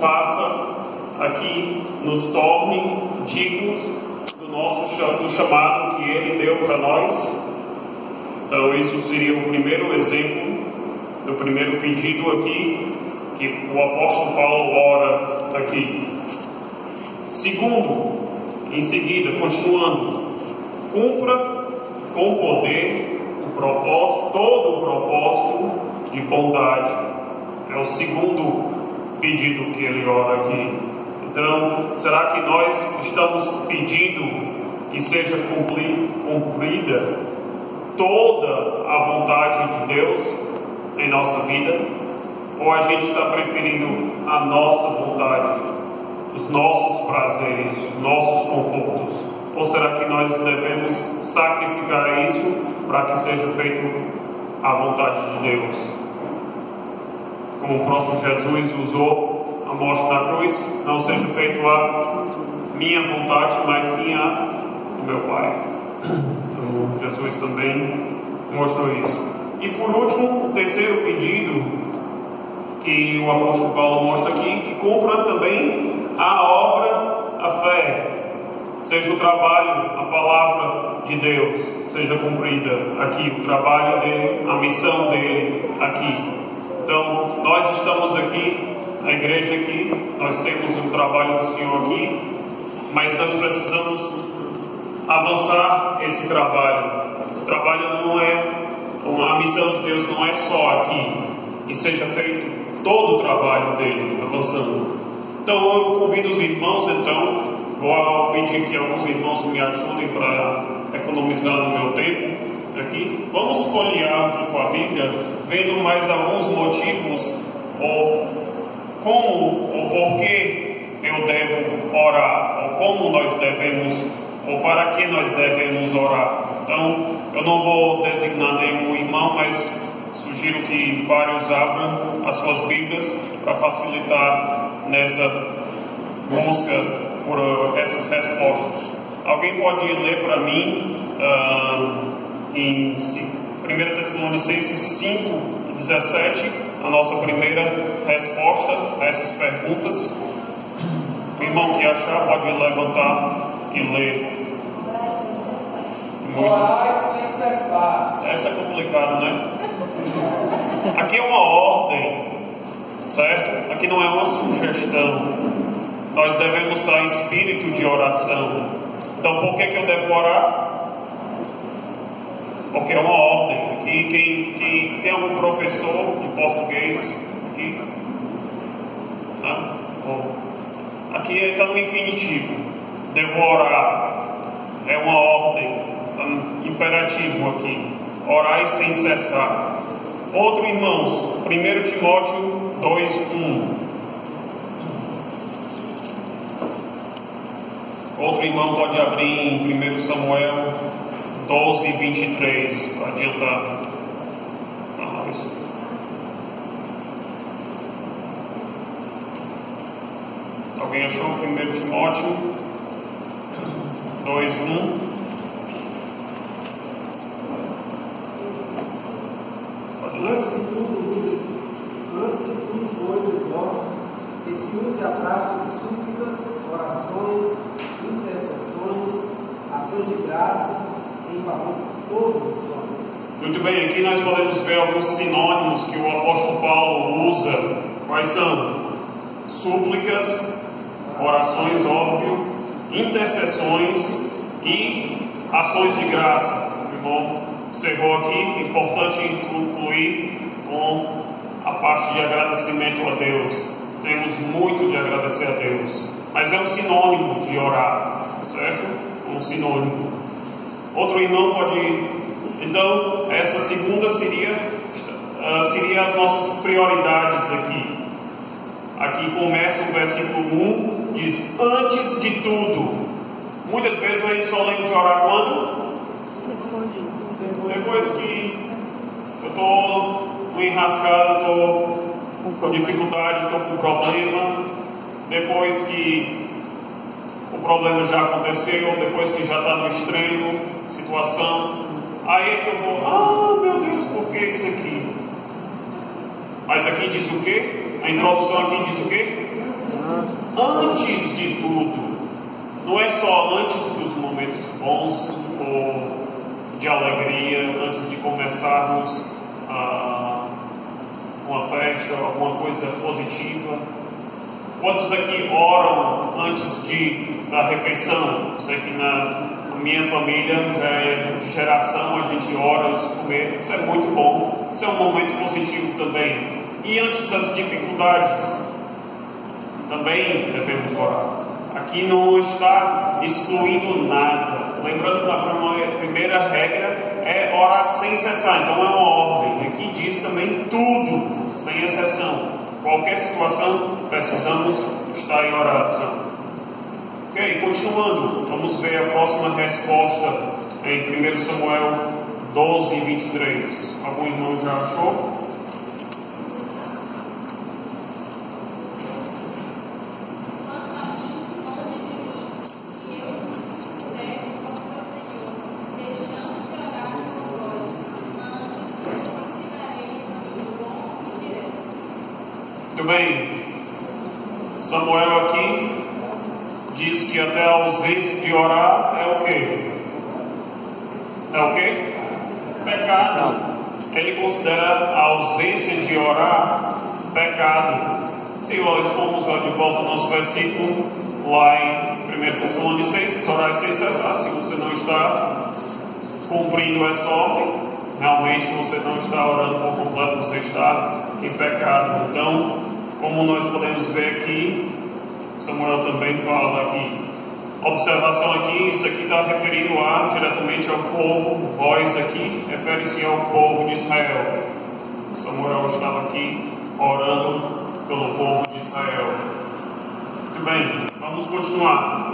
faça aqui, nos torne dignos do nosso do chamado que Ele deu para nós. Então, isso seria o primeiro exemplo, do primeiro pedido aqui, que o apóstolo Paulo ora aqui. Segundo, em seguida, continuando, cumpra com poder o propósito, todo o propósito de bondade. É o segundo pedido que ele ora aqui. Então, será que nós estamos pedindo que seja cumprida toda a vontade de Deus em nossa vida? Ou a gente está preferindo a nossa vontade, os nossos prazeres, os nossos confortos? Ou será que nós devemos sacrificar isso para que seja feito a vontade de Deus? Como o próprio Jesus usou a morte na cruz, não seja feito a minha vontade, mas sim a do meu Pai. Então, Jesus também mostrou isso. E por último, o terceiro pedido que o apóstolo Paulo mostra aqui, que cumpra também a obra, a fé, seja o trabalho, a palavra de Deus seja cumprida aqui, o trabalho dele, a missão dele aqui. Então, nós estamos aqui, a igreja aqui, nós temos o trabalho do Senhor aqui, mas nós precisamos avançar esse trabalho. Esse trabalho não é, a missão de Deus não é só aqui, que seja feito todo o trabalho dele avançando. Então, eu convido os irmãos, então, Vou pedir que alguns irmãos me ajudem para economizar no meu tempo aqui. Vamos folhear com a Bíblia, vendo mais alguns motivos ou como ou por que eu devo orar, ou como nós devemos, ou para que nós devemos orar. Então, eu não vou designar nenhum irmão, mas sugiro que vários abram as suas Bíblias para facilitar nessa busca por uh, essas respostas. Alguém pode ler para mim uh, em 1 Tessalonicenses 5, 17, a nossa primeira resposta a essas perguntas? O irmão que achar pode levantar e ler. Orar sem cessar. Essa é complicado, né? Aqui é uma ordem, certo? Aqui não é uma sugestão nós devemos estar em espírito de oração. Então, por que, que eu devo orar? Porque é uma ordem. Aqui, quem, quem tem algum professor de português aqui? Aqui está no infinitivo. Devo orar. É uma ordem. Tá imperativo aqui. Orai sem cessar. Outro, irmãos, 1 Timóteo 2,1. Outro irmão pode abrir em 1 Samuel 12, 23, para adiantar Alguém achou 1 Timóteo? 2, 1? Antes de tudo, antes de tudo, pois, exorta que se use a prática de súplicas, orações, ações de graça Muito bem, aqui nós podemos ver alguns sinônimos que o apóstolo Paulo usa. Quais são? Súplicas, orações, óbvio, intercessões e ações de graça. Irmão cerrou aqui, importante incluir com a parte de agradecimento a Deus. Temos muito de agradecer a Deus, mas é um sinônimo de orar, certo? um sinônimo. Outro irmão pode. Então, essa segunda seria, uh, seria as nossas prioridades aqui. Aqui começa o versículo 1, diz: Antes de tudo. Muitas vezes a gente só lembra de orar quando? Depois que eu estou enrascado, estou com dificuldade, estou com problema. Depois que o problema já aconteceu, depois que já está no extremo, situação, aí é que eu vou, ah meu Deus, por que isso aqui? Mas aqui diz o quê? A introdução aqui diz o quê? antes de tudo. Não é só antes dos momentos bons ou de alegria, antes de começarmos ah, uma festa, alguma coisa positiva. Quantos aqui oram antes de, da refeição? Sei que na minha família já é de geração, a gente ora antes de comer. Isso é muito bom. Isso é um momento positivo também. E antes das dificuldades, também devemos orar. Aqui não está excluindo nada. Lembrando que a primeira regra é orar sem cessar, então é uma ordem. Aqui diz também tudo, sem exceção. Qualquer situação, precisamos estar em oração. Ok, continuando, vamos ver a próxima resposta em 1 Samuel 12, 23. Algum irmão já achou? Muito bem. Samuel aqui diz que até a ausência de orar é o quê? É o quê? Pecado. Ele considera a ausência de orar pecado. Se nós formos lá de volta ao nosso versículo, lá em 1 Tessalonicenses, orar sem cessar, se você não está cumprindo essa ordem, realmente você não está orando por completo, você está em pecado. Então, como nós podemos ver aqui, Samuel também fala aqui. Observação aqui, isso aqui está referindo a diretamente ao povo, voz aqui refere-se ao povo de Israel. Samuel estava aqui orando pelo povo de Israel. Muito bem, vamos continuar.